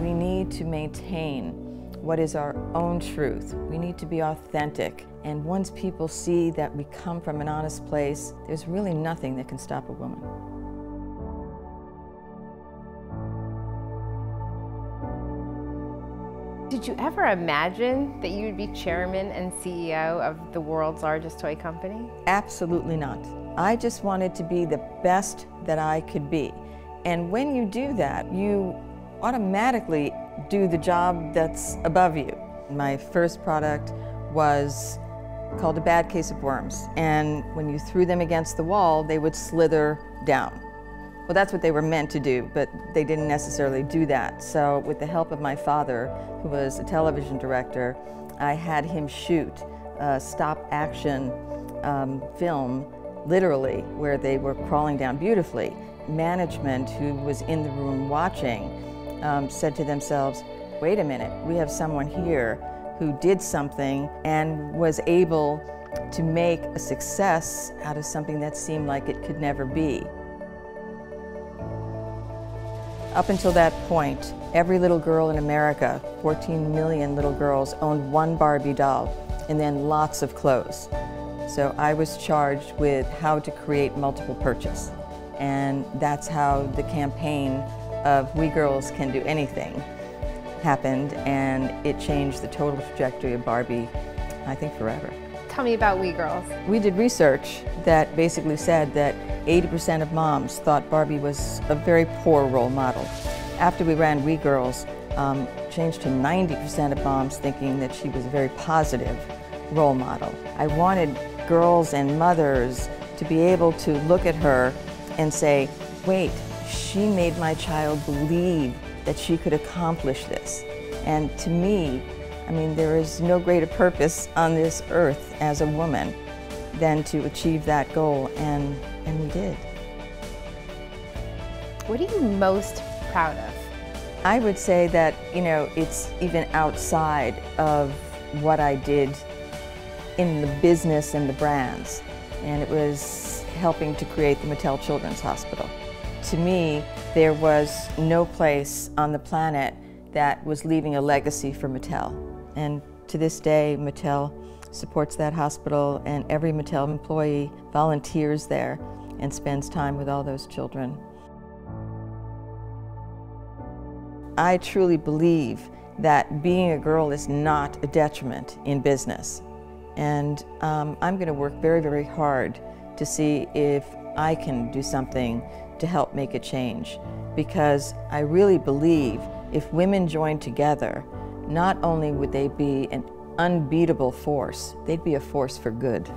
We need to maintain what is our own truth. We need to be authentic. And once people see that we come from an honest place, there's really nothing that can stop a woman. Did you ever imagine that you would be chairman and CEO of the world's largest toy company? Absolutely not. I just wanted to be the best that I could be. And when you do that, you automatically do the job that's above you. My first product was called a bad case of worms. And when you threw them against the wall, they would slither down. Well, that's what they were meant to do, but they didn't necessarily do that. So with the help of my father, who was a television director, I had him shoot a stop action um, film, literally, where they were crawling down beautifully. Management, who was in the room watching, um, said to themselves, wait a minute, we have someone here who did something and was able to make a success out of something that seemed like it could never be. Up until that point, every little girl in America, 14 million little girls, owned one Barbie doll and then lots of clothes. So I was charged with how to create multiple purchase. And that's how the campaign of We Girls Can Do Anything happened and it changed the total trajectory of Barbie, I think forever. Tell me about We Girls. We did research that basically said that 80% of moms thought Barbie was a very poor role model. After we ran We Girls, um, changed to 90% of moms thinking that she was a very positive role model. I wanted girls and mothers to be able to look at her and say, wait, she made my child believe that she could accomplish this. And to me, I mean, there is no greater purpose on this earth as a woman than to achieve that goal, and, and we did. What are you most proud of? I would say that, you know, it's even outside of what I did in the business and the brands, and it was helping to create the Mattel Children's Hospital. To me, there was no place on the planet that was leaving a legacy for Mattel. And to this day, Mattel supports that hospital and every Mattel employee volunteers there and spends time with all those children. I truly believe that being a girl is not a detriment in business. And um, I'm going to work very, very hard to see if I can do something to help make a change. Because I really believe if women join together, not only would they be an unbeatable force, they'd be a force for good.